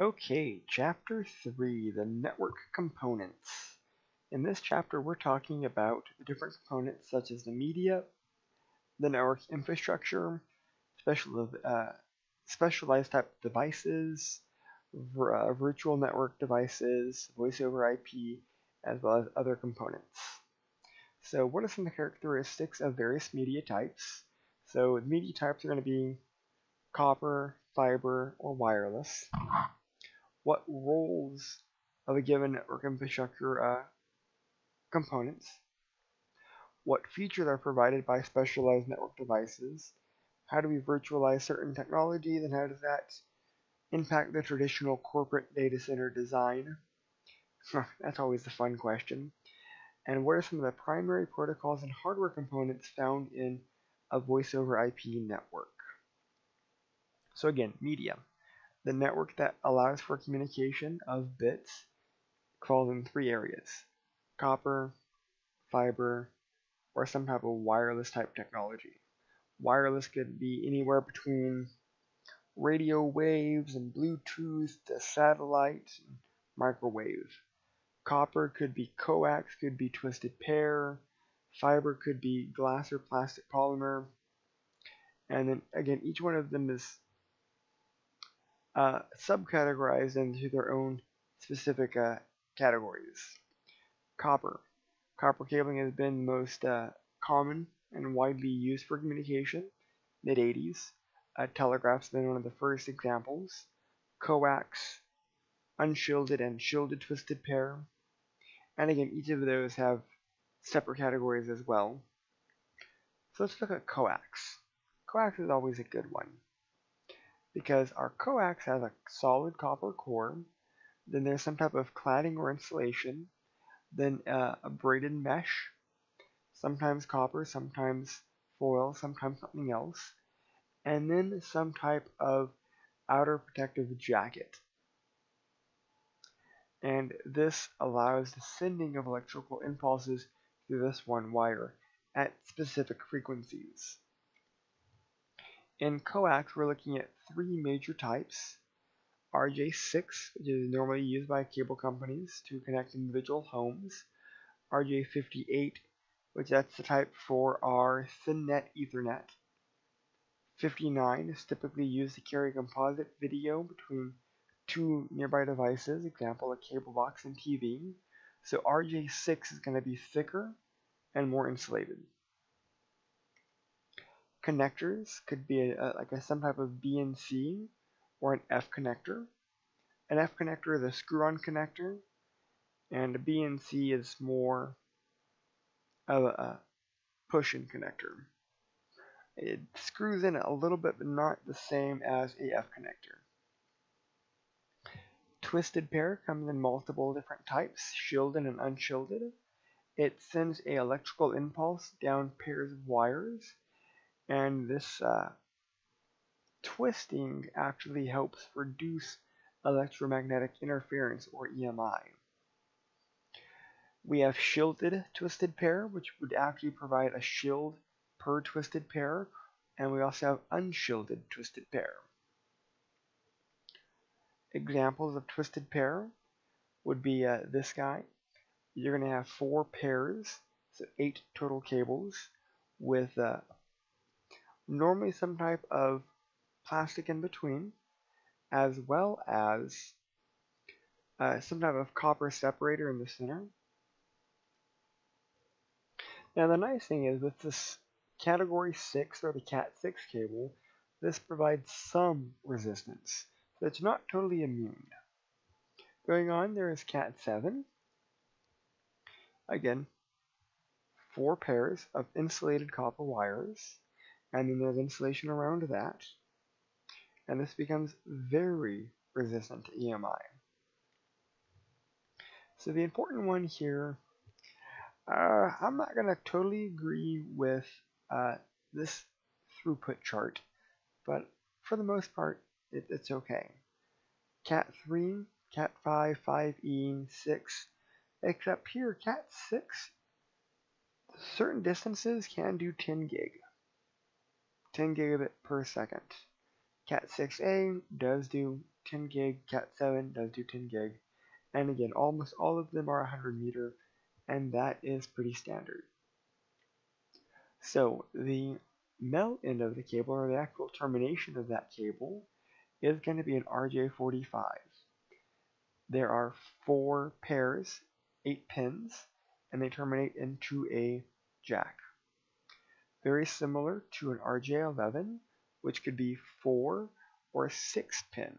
Okay, chapter 3, the network components. In this chapter, we're talking about different components such as the media, the network infrastructure, special, uh, specialized type devices, uh, virtual network devices, voice over IP, as well as other components. So what are some of the characteristics of various media types? So the media types are going to be copper, fiber, or wireless. What roles of a given network infrastructure uh, components? What features are provided by specialized network devices? How do we virtualize certain technologies and how does that impact the traditional corporate data center design? That's always the fun question. And what are some of the primary protocols and hardware components found in a voice over IP network? So again, media. The network that allows for communication of bits falls in three areas. Copper, fiber, or some type of wireless type technology. Wireless could be anywhere between radio waves and Bluetooth to satellite and microwave. Copper could be coax, could be twisted pair. Fiber could be glass or plastic polymer. And then again, each one of them is uh, subcategorized into their own specific uh, categories. Copper. Copper cabling has been most uh, common and widely used for communication, mid 80s. Uh, telegraph's been one of the first examples. Coax, unshielded and shielded twisted pair. And again, each of those have separate categories as well. So let's look at coax. Coax is always a good one because our coax has a solid copper core, then there's some type of cladding or insulation, then uh, a braided mesh, sometimes copper, sometimes foil, sometimes something else, and then some type of outer protective jacket. And this allows the sending of electrical impulses through this one wire at specific frequencies. In coax, we're looking at three major types. RJ6, which is normally used by cable companies to connect individual homes. RJ58, which that's the type for our ThinNet Ethernet. 59 is typically used to carry composite video between two nearby devices, example a cable box and TV. So RJ6 is going to be thicker and more insulated. Connectors could be a, a, like a, some type of BNC or an F connector. An F connector is a screw-on connector, and a BNC is more of a push-in connector. It screws in a little bit, but not the same as a F connector. Twisted pair comes in multiple different types, shielded and unshielded. It sends a electrical impulse down pairs of wires and this uh, twisting actually helps reduce electromagnetic interference or EMI. We have shielded twisted pair, which would actually provide a shield per twisted pair, and we also have unshielded twisted pair. Examples of twisted pair would be uh, this guy. You're going to have four pairs, so eight total cables, with uh, normally some type of plastic in between, as well as uh, some type of copper separator in the center. Now the nice thing is with this category 6 or the Cat 6 cable, this provides some resistance. So it's not totally immune. Going on, there is Cat 7. Again, four pairs of insulated copper wires and then there's insulation around that and this becomes very resistant to EMI. So the important one here, uh, I'm not going to totally agree with uh, this throughput chart, but for the most part, it, it's okay. Cat 3, Cat 5, 5e, 6, except here, Cat 6, certain distances can do 10 gig. 10 gigabit per second. Cat 6a does do 10 gig, Cat7 does do 10 gig, and again, almost all of them are 100 meter, and that is pretty standard. So the male end of the cable, or the actual termination of that cable, is going to be an RJ45. There are four pairs, eight pins, and they terminate into a jack. Very similar to an RJ11, which could be four or six pin.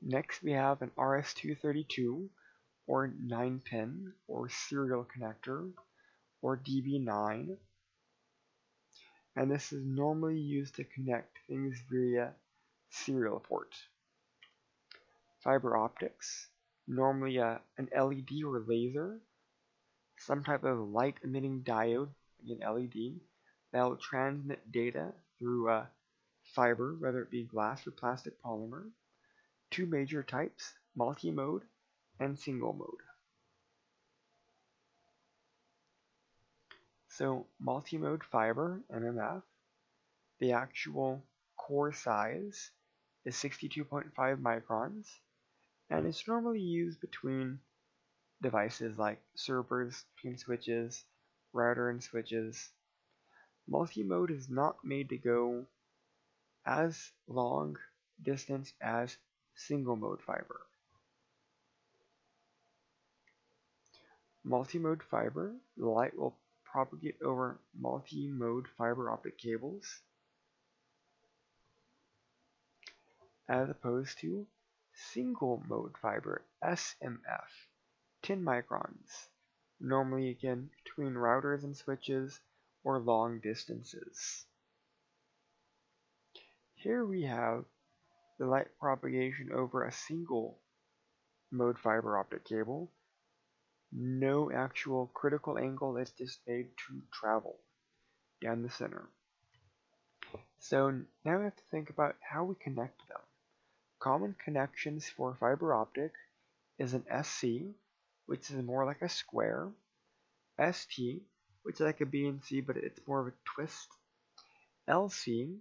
Next we have an RS232 or 9 pin or serial connector or DB9 and this is normally used to connect things via serial port. Fiber optics, normally uh, an LED or laser, some type of light emitting diode, an LED, that will transmit data through a fiber, whether it be glass or plastic polymer. Two major types, multi-mode and single mode. So multi-mode fiber, MMF, the actual core size is 62.5 microns and it's normally used between devices like servers, between switches, router and switches. Multi-mode is not made to go as long distance as single mode fiber. Multi-mode fiber, the light will propagate over multi-mode fiber optic cables as opposed to single mode fiber SMF 10 microns normally again between routers and switches or long distances here we have the light propagation over a single mode fiber optic cable no actual critical angle is displayed to travel down the center. So now we have to think about how we connect them. Common connections for fiber optic is an SC, which is more like a square, ST, which is like a BNC, but it's more of a twist, LC,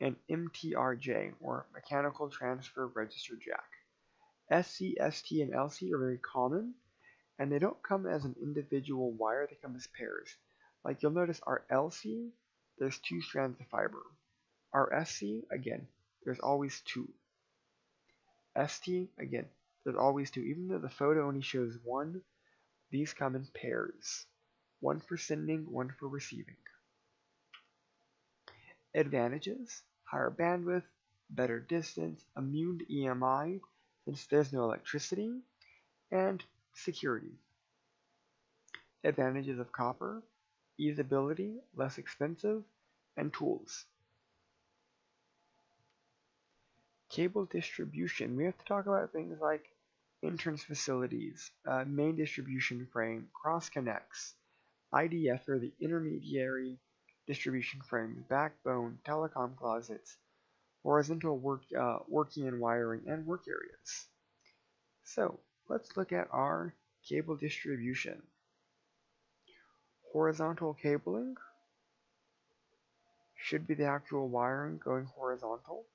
and MTRJ, or Mechanical Transfer Register Jack. SC, ST, and LC are very common, and they don't come as an individual wire, they come as pairs. Like you'll notice our LC, there's two strands of fiber. Our SC, again, there's always two. ST, again, there's always two. Even though the photo only shows one, these come in pairs. One for sending, one for receiving. Advantages, higher bandwidth, better distance, immune to EMI, since there's no electricity, and security. Advantages of copper, easeability, less expensive, and tools. Cable distribution, we have to talk about things like entrance facilities, uh, main distribution frame, cross connects, IDF or the intermediary distribution frame, backbone, telecom closets, horizontal work, uh, working and wiring, and work areas. So let's look at our cable distribution. Horizontal cabling should be the actual wiring going horizontal.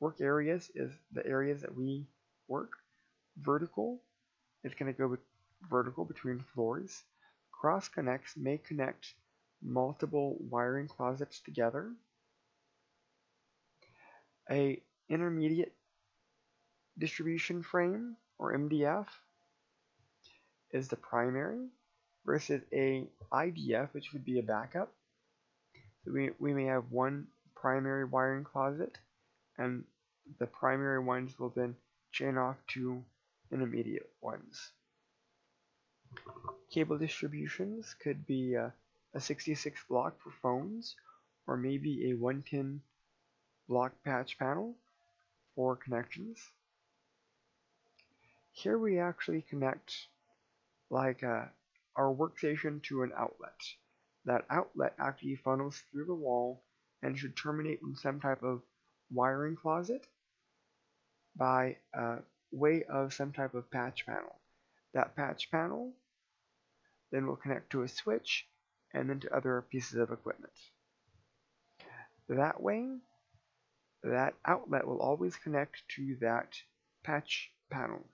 Work areas is the areas that we work. Vertical is going to go vertical between floors. Cross connects may connect multiple wiring closets together a intermediate distribution frame or MDF is the primary versus a IDF which would be a backup so we, we may have one primary wiring closet and the primary ones will then chain off to intermediate ones cable distributions could be a, a 66 block for phones or maybe a 110 block patch panel for connections. Here we actually connect like uh, our workstation to an outlet. That outlet actually funnels through the wall and should terminate in some type of wiring closet by uh, way of some type of patch panel. That patch panel then will connect to a switch and then to other pieces of equipment. That way, that outlet will always connect to that patch panel.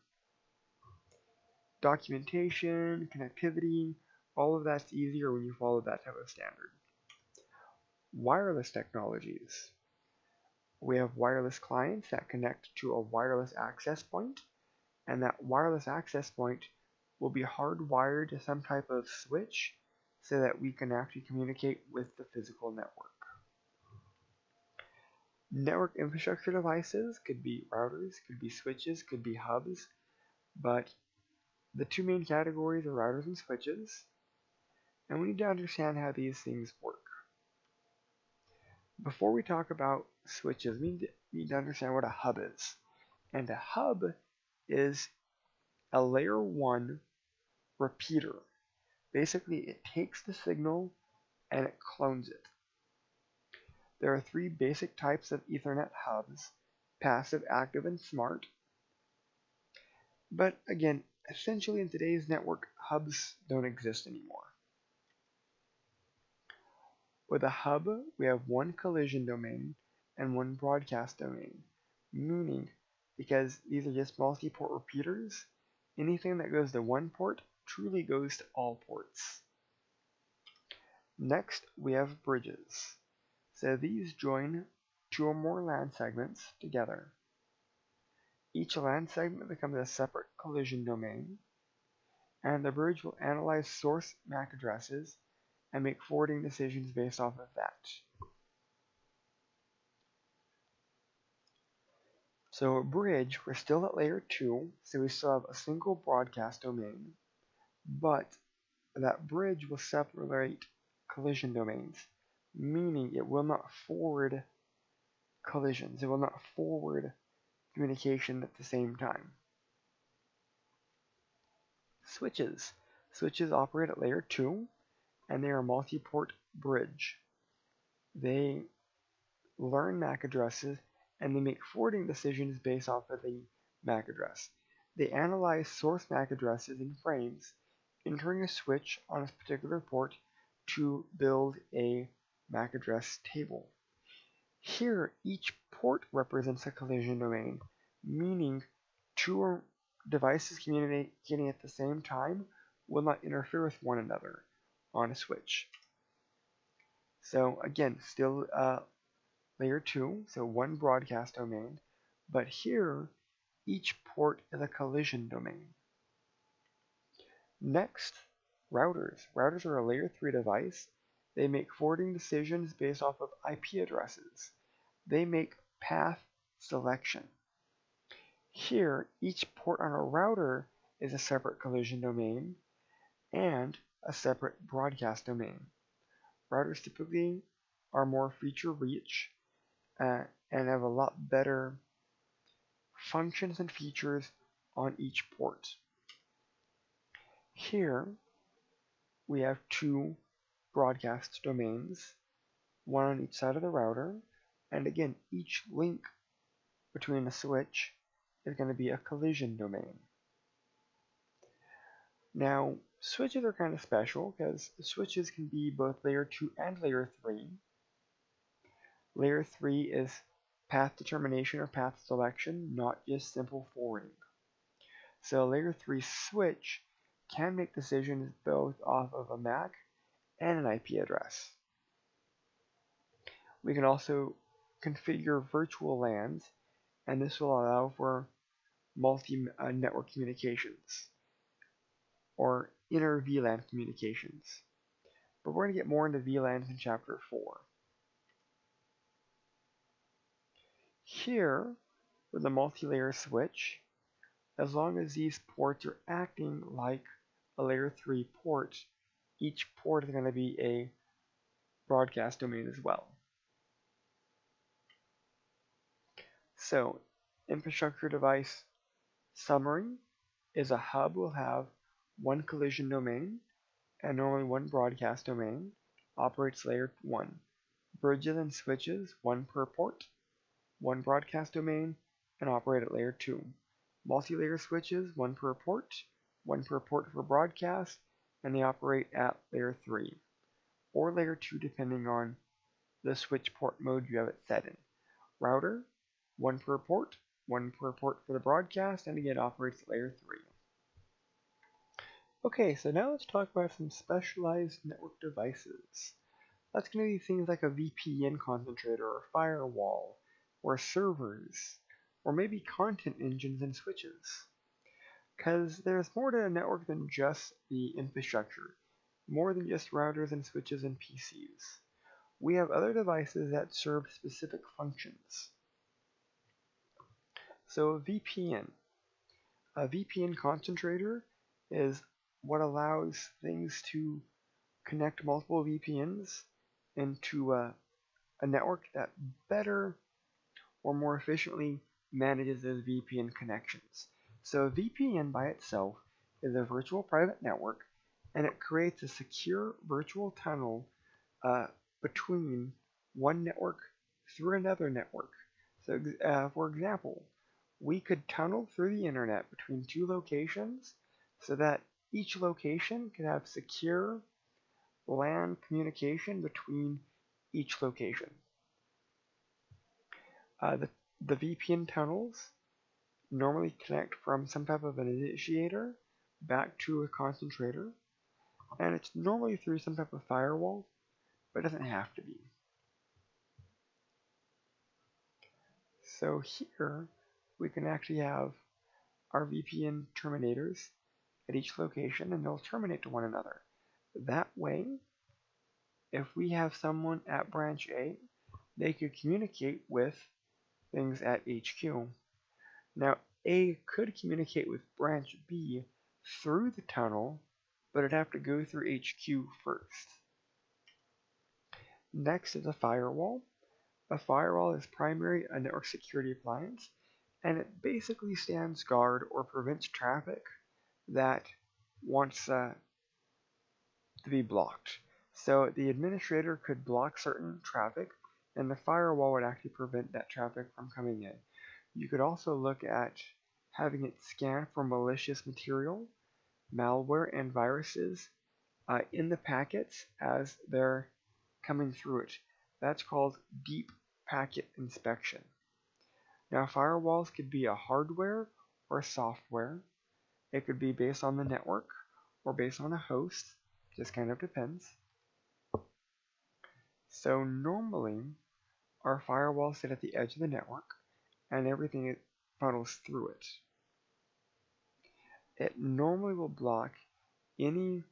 Documentation, connectivity, all of that's easier when you follow that type of standard. Wireless technologies. We have wireless clients that connect to a wireless access point, and that wireless access point will be hardwired to some type of switch so that we can actually communicate with the physical network. Network infrastructure devices could be routers, could be switches, could be hubs, but the two main categories are routers and switches, and we need to understand how these things work. Before we talk about switches, we need to understand what a hub is. And a hub is a layer 1 repeater. Basically, it takes the signal and it clones it. There are three basic types of Ethernet hubs, passive, active, and smart. But again, essentially in today's network, hubs don't exist anymore. With a hub, we have one collision domain and one broadcast domain, meaning because these are just multi-port repeaters, anything that goes to one port truly goes to all ports. Next, we have bridges. So these join two or more LAN segments together. Each LAN segment becomes a separate collision domain, and the bridge will analyze source MAC addresses and make forwarding decisions based off of that. So a bridge, we're still at layer 2, so we still have a single broadcast domain, but that bridge will separate collision domains meaning it will not forward collisions. It will not forward communication at the same time. Switches. Switches operate at layer 2 and they are multi-port bridge. They learn MAC addresses and they make forwarding decisions based off of the MAC address. They analyze source MAC addresses in frames, entering a switch on a particular port to build a MAC address table. Here, each port represents a collision domain, meaning two devices communicating at the same time will not interfere with one another on a switch. So again, still uh, layer 2, so one broadcast domain, but here each port is a collision domain. Next, routers. Routers are a layer 3 device they make forwarding decisions based off of IP addresses. They make path selection. Here, each port on a router is a separate collision domain and a separate broadcast domain. Routers typically are more feature rich uh, and have a lot better functions and features on each port. Here, we have two broadcast domains, one on each side of the router, and again, each link between a switch is going to be a collision domain. Now, switches are kind of special because switches can be both layer 2 and layer 3. Layer 3 is path determination or path selection, not just simple forwarding. So a layer 3 switch can make decisions both off of a MAC and an IP address. We can also configure virtual LANs, and this will allow for multi-network uh, communications or inter VLAN communications. But we're going to get more into VLANs in chapter 4. Here, with a multi-layer switch, as long as these ports are acting like a layer 3 port, each port is going to be a broadcast domain as well. So, infrastructure device summary is a hub will have one collision domain and normally one broadcast domain, operates layer 1. Bridges and switches, one per port, one broadcast domain, and operate at layer 2. Multi-layer switches, one per port, one per port for broadcast, and they operate at layer 3 or layer 2 depending on the switch port mode you have it set in. Router, one per port, one per port for the broadcast, and again operates at layer 3. Okay, so now let's talk about some specialized network devices. That's going to be things like a VPN concentrator or firewall, or servers, or maybe content engines and switches. Because there's more to a network than just the infrastructure, more than just routers and switches and PCs. We have other devices that serve specific functions. So a VPN. A VPN concentrator is what allows things to connect multiple VPNs into a, a network that better or more efficiently manages those VPN connections. So a VPN by itself is a virtual private network and it creates a secure virtual tunnel uh, between one network through another network. So uh, for example, we could tunnel through the internet between two locations so that each location can have secure LAN communication between each location. Uh, the, the VPN tunnels normally connect from some type of an initiator back to a concentrator, and it's normally through some type of firewall, but it doesn't have to be. So here, we can actually have our VPN terminators at each location and they'll terminate to one another. That way, if we have someone at branch A, they could communicate with things at HQ. Now, A could communicate with branch B through the tunnel, but it'd have to go through HQ first. Next is a firewall. A firewall is primary a network security appliance, and it basically stands guard or prevents traffic that wants uh, to be blocked. So the administrator could block certain traffic, and the firewall would actually prevent that traffic from coming in. You could also look at having it scan for malicious material, malware, and viruses uh, in the packets as they're coming through it. That's called deep packet inspection. Now firewalls could be a hardware or software. It could be based on the network or based on a host, just kind of depends. So normally our firewalls sit at the edge of the network and everything funnels through it. It normally will block any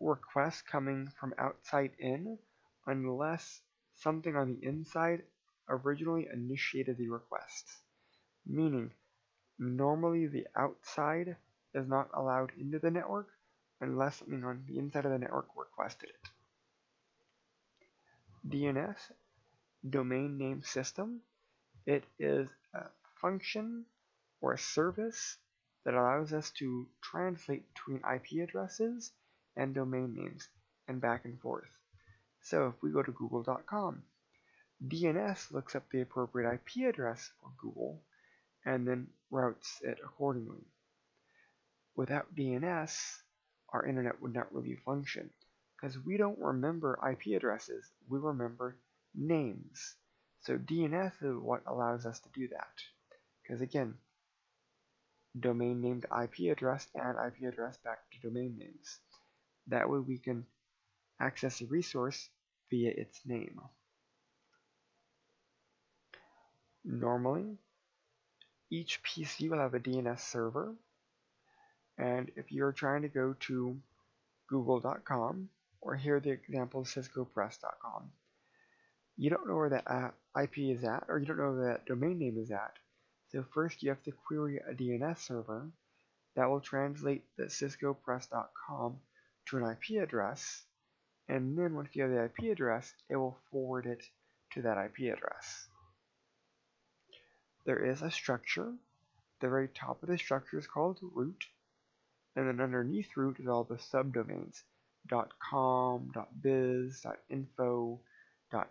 request coming from outside in unless something on the inside originally initiated the request. Meaning, normally the outside is not allowed into the network unless something on the inside of the network requested it. DNS, domain name system, it is a function or a service that allows us to translate between IP addresses and domain names and back and forth. So if we go to google.com, DNS looks up the appropriate IP address for Google and then routes it accordingly. Without DNS, our internet would not really function because we don't remember IP addresses, we remember names. So DNS is what allows us to do that. Because again, domain named IP address and IP address back to domain names. That way we can access a resource via its name. Normally, each PC will have a DNS server, and if you're trying to go to google.com, or here the example ciscopress.com, you don't know where that uh, IP is at, or you don't know where that domain name is at. So first you have to query a DNS server that will translate the ciscopress.com to an IP address, and then once you have the IP address, it will forward it to that IP address. There is a structure. The very top of the structure is called root, and then underneath root is all the subdomains .com, .biz, .info,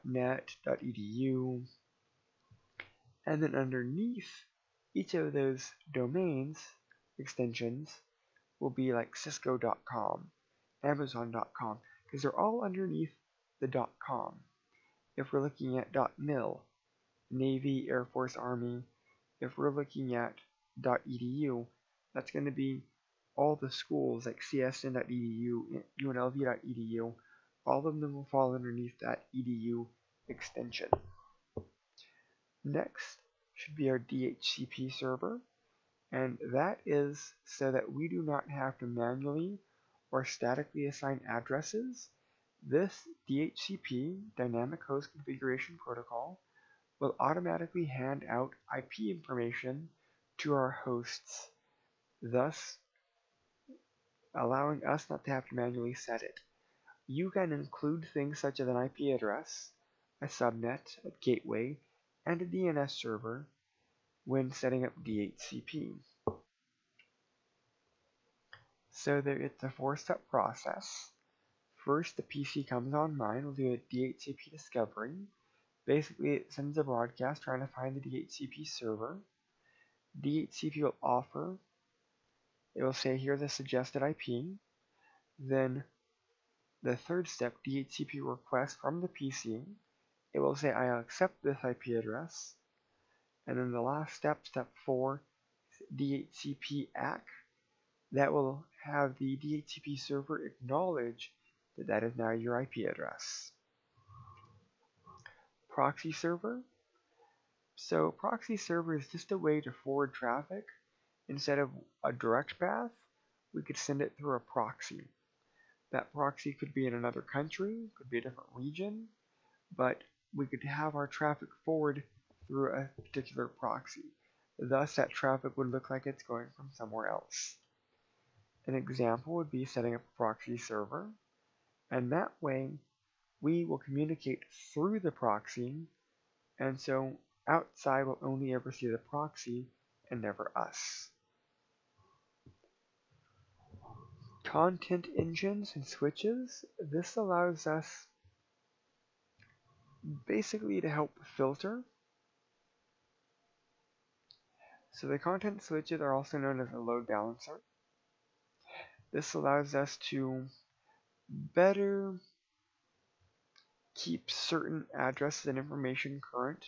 .net, .edu, and then underneath each of those domains extensions will be like cisco.com, amazon.com, because they're all underneath the .com. if we're looking at .mil, Navy, Air Force, Army, if we're looking at .edu, that's going to be all the schools like csn.edu, unlv.edu, all of them will fall underneath that edu extension. Next should be our DHCP server, and that is so that we do not have to manually or statically assign addresses. This DHCP, Dynamic Host Configuration Protocol, will automatically hand out IP information to our hosts, thus allowing us not to have to manually set it. You can include things such as an IP address, a subnet, a gateway, and a DNS server when setting up DHCP. So there it's a four-step process. First, the PC comes online, we'll do a DHCP discovery. Basically, it sends a broadcast trying to find the DHCP server. DHCP will offer, it will say here's a suggested IP. Then the third step, DHCP request from the PC, it will say I accept this IP address. And then the last step, step 4, DHCP ACK, that will have the DHCP server acknowledge that that is now your IP address proxy server. So proxy server is just a way to forward traffic. Instead of a direct path, we could send it through a proxy. That proxy could be in another country, could be a different region, but we could have our traffic forward through a particular proxy. Thus, that traffic would look like it's going from somewhere else. An example would be setting up a proxy server, and that way we will communicate through the proxy, and so outside will only ever see the proxy and never us. Content engines and switches, this allows us basically to help filter. So the content switches are also known as a load balancer. This allows us to better keep certain addresses and information current.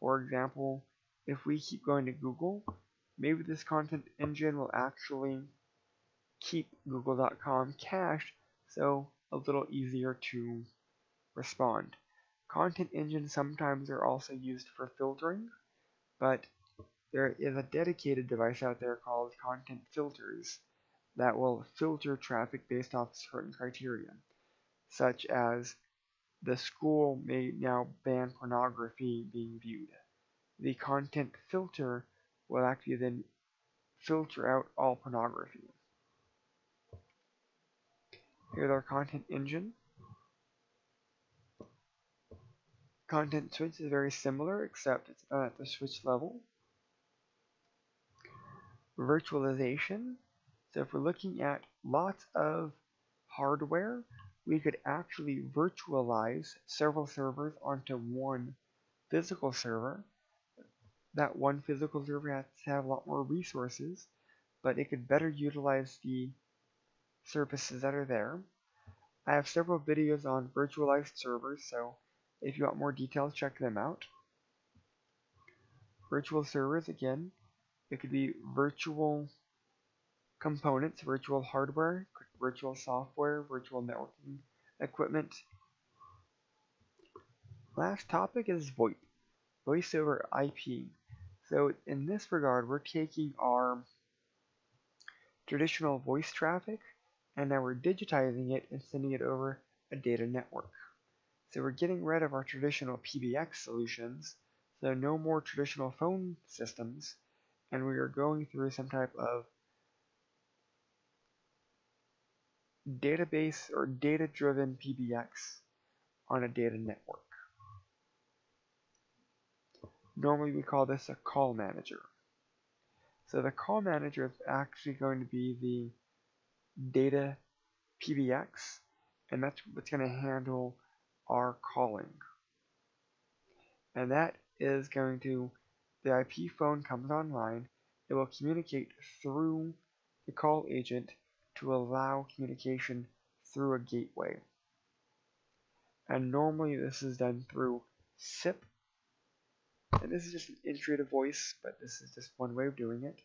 For example, if we keep going to Google, maybe this content engine will actually keep google.com cached so a little easier to respond. Content engines sometimes are also used for filtering, but there is a dedicated device out there called content filters that will filter traffic based off certain criteria, such as the school may now ban pornography being viewed. The content filter will actually then filter out all pornography. Here's our content engine. Content switch is very similar except it's not at the switch level. Virtualization. So if we're looking at lots of hardware, we could actually virtualize several servers onto one physical server. That one physical server has to have a lot more resources, but it could better utilize the services that are there. I have several videos on virtualized servers, so if you want more details, check them out. Virtual servers, again, it could be virtual components, virtual hardware, virtual software, virtual networking equipment. Last topic is VoIP, voice over IP. So in this regard, we're taking our traditional voice traffic and now we're digitizing it and sending it over a data network. So we're getting rid of our traditional PBX solutions, so no more traditional phone systems, and we are going through some type of database or data-driven PBX on a data network. Normally we call this a call manager. So the call manager is actually going to be the data PBX and that's what's going to handle our calling. And that is going to, the IP phone comes online, it will communicate through the call agent to allow communication through a gateway. And normally this is done through SIP. And this is just an iterative voice, but this is just one way of doing it,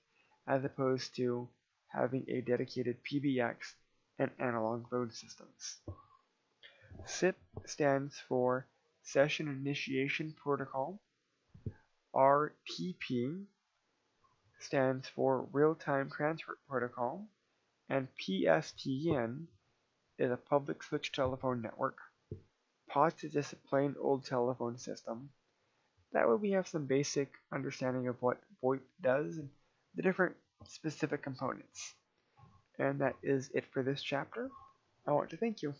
as opposed to having a dedicated PBX and analog phone systems. SIP stands for Session Initiation Protocol. RTP stands for Real-Time Transfer Protocol. And PSTN is a public switch telephone network. POTS is just a plain old telephone system. That way we have some basic understanding of what VoIP does and the different specific components. And that is it for this chapter. I want to thank you.